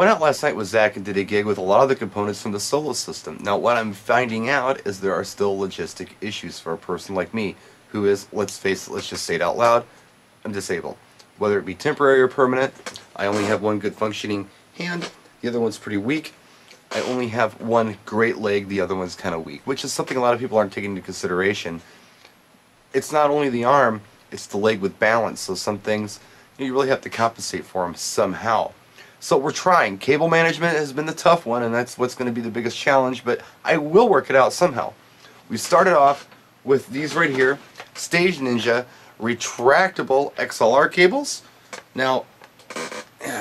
Went out last night with Zach and did a gig with a lot of the components from the Solo system. Now what I'm finding out is there are still logistic issues for a person like me who is, let's face it, let's just say it out loud, I'm disabled. Whether it be temporary or permanent, I only have one good functioning hand, the other one's pretty weak. I only have one great leg, the other one's kind of weak, which is something a lot of people aren't taking into consideration. It's not only the arm, it's the leg with balance, so some things you really have to compensate for them somehow. So we're trying. Cable management has been the tough one, and that's what's going to be the biggest challenge, but I will work it out somehow. We started off with these right here, Stage Ninja retractable XLR cables. Now,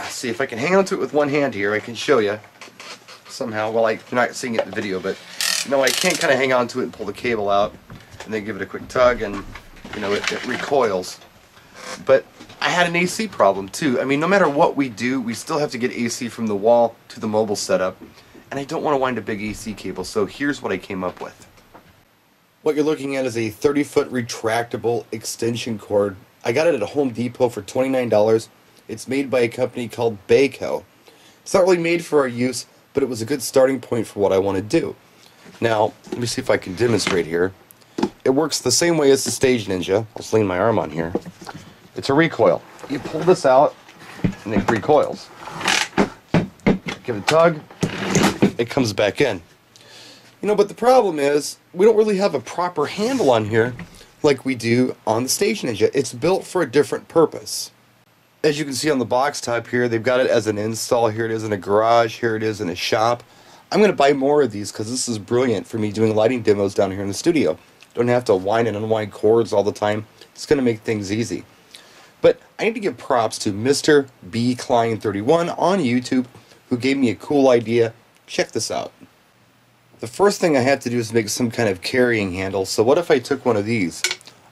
see if I can hang on to it with one hand here, I can show you somehow. Well, I, you're not seeing it in the video, but you know, I can't kind of hang on to it and pull the cable out, and then give it a quick tug, and you know, it, it recoils. But I had an AC problem too. I mean, no matter what we do, we still have to get AC from the wall to the mobile setup. And I don't want to wind a big AC cable, so here's what I came up with. What you're looking at is a 30 foot retractable extension cord. I got it at Home Depot for $29. It's made by a company called Bayco. It's not really made for our use, but it was a good starting point for what I want to do. Now, let me see if I can demonstrate here. It works the same way as the Stage Ninja. I'll just lean my arm on here. It's a recoil. You pull this out, and it recoils. Give it a tug, it comes back in. You know, but the problem is, we don't really have a proper handle on here like we do on the Ninja. It's built for a different purpose. As you can see on the box top here, they've got it as an install. Here it is in a garage, here it is in a shop. I'm going to buy more of these because this is brilliant for me doing lighting demos down here in the studio. Don't have to wind and unwind cords all the time. It's going to make things easy. But I need to give props to Mr. B. Klein31 on YouTube who gave me a cool idea. Check this out. The first thing I have to do is make some kind of carrying handle. So what if I took one of these,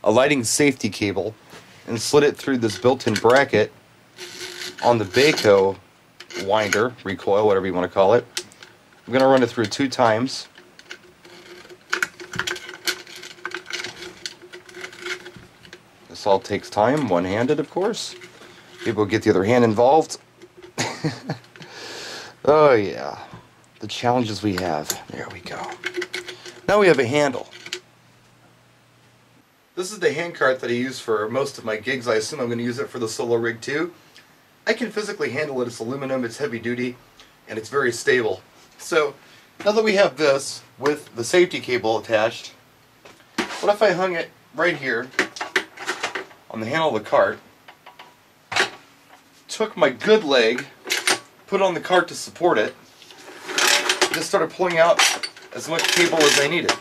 a lighting safety cable, and slid it through this built-in bracket on the Bayco winder, recoil, whatever you want to call it. I'm going to run it through two times. This all takes time, one-handed of course. People get the other hand involved. oh yeah, the challenges we have. There we go. Now we have a handle. This is the hand cart that I use for most of my gigs. I assume I'm going to use it for the solo rig too. I can physically handle it. It's aluminum, it's heavy duty, and it's very stable. So now that we have this with the safety cable attached, what if I hung it right here on the handle of the cart, took my good leg, put on the cart to support it, just started pulling out as much cable as I needed.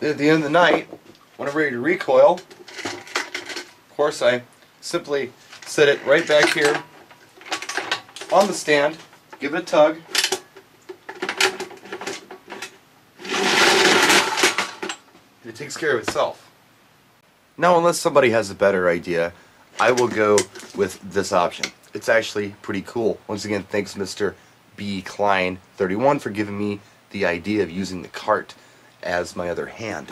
At the end of the night, when I'm ready to recoil, of course I simply set it right back here on the stand, give it a tug, it takes care of itself. Now unless somebody has a better idea, I will go with this option. It's actually pretty cool. Once again, thanks Mr. B. Klein 31 for giving me the idea of using the cart as my other hand.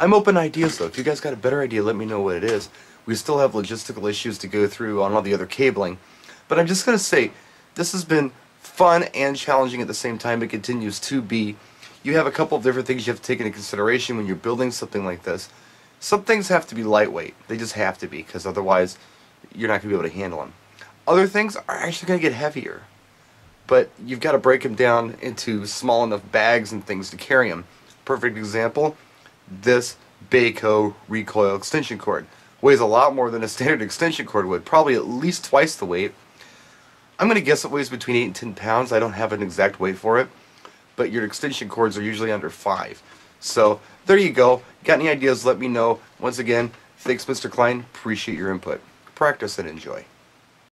I'm open to ideas though. If you guys got a better idea, let me know what it is. We still have logistical issues to go through on all the other cabling. But I'm just going to say, this has been fun and challenging at the same time. It continues to be you have a couple of different things you have to take into consideration when you're building something like this. Some things have to be lightweight. They just have to be, because otherwise you're not going to be able to handle them. Other things are actually going to get heavier. But you've got to break them down into small enough bags and things to carry them. Perfect example, this Bayco recoil extension cord. Weighs a lot more than a standard extension cord would, probably at least twice the weight. I'm going to guess it weighs between 8 and 10 pounds. I don't have an exact weight for it but your extension cords are usually under 5. So there you go. Got any ideas, let me know. Once again, thanks Mr. Klein. Appreciate your input. Practice and enjoy.